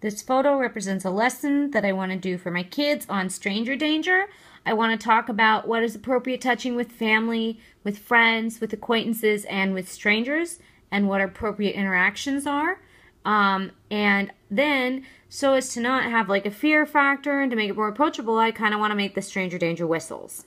This photo represents a lesson that I want to do for my kids on stranger danger. I want to talk about what is appropriate touching with family, with friends, with acquaintances, and with strangers, and what appropriate interactions are. Um, and then, so as to not have like a fear factor and to make it more approachable, I kind of want to make the stranger danger whistles.